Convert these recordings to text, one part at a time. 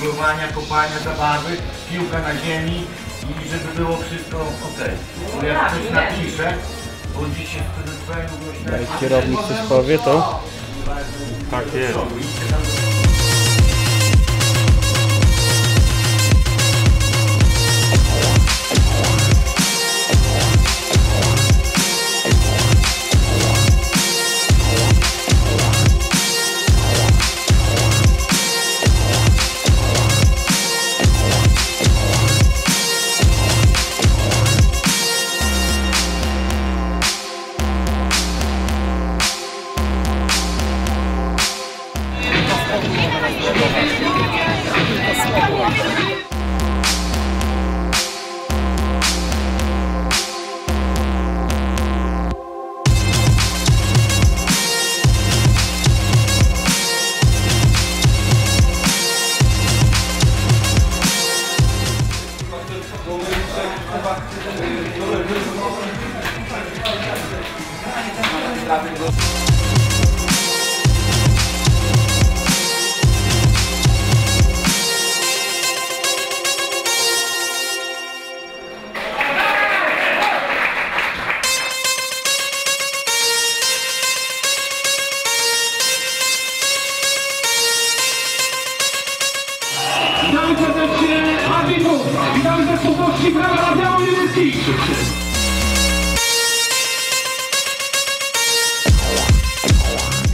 żonglowania, kopania, zabawy, piłka na ziemi i żeby było wszystko ok. Bo jak ktoś napisze, bo dziś się wtedy głośno. Jak kierownik coś powie, to Tak jest. Gracias. Arbitów! Witam zespół!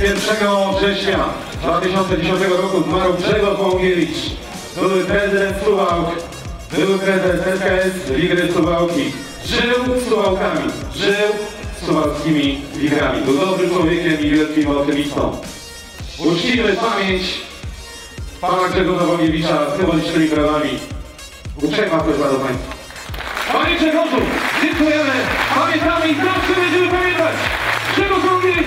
1 września 2010 roku zmarł Grzegorz Wołgiewicz, były prezydent Suwałk, były prezydent SKS Ligry Suwałki. Żył z Suwałkami, żył z ligrami. Był dobrym człowiekiem i wielkim optymistą. Uczcimy pamięć pana Grzegorza Wogiewicza z symbolicznymi prawami. Uprzejma prośba do Państwa. Panie Grzegorzu, dziękujemy, pamiętamy i zawsze będziemy pamiętać. Grzegorz Wogiewicz!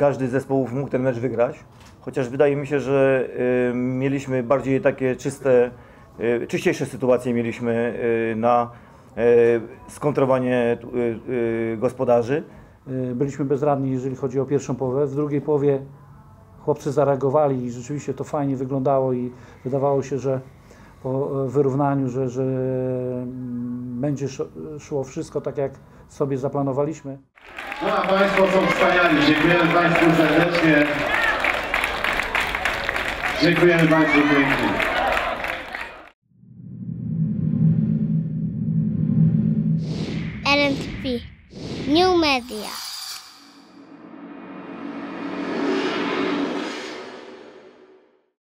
Każdy z zespołów mógł ten mecz wygrać. Chociaż wydaje mi się, że y, mieliśmy bardziej takie czyste y, czyściejsze sytuacje mieliśmy y, na skontrowanie gospodarzy. Byliśmy bezradni, jeżeli chodzi o pierwszą połowę. W drugiej połowie chłopcy zareagowali i rzeczywiście to fajnie wyglądało i wydawało się, że po wyrównaniu, że, że mm, będzie sz- szło wszystko tak, jak sobie zaplanowaliśmy. No a Państwo są wspaniali. Dziękujemy Państwu serdecznie. Dziękujemy Państwu pięknie. LNP New Media.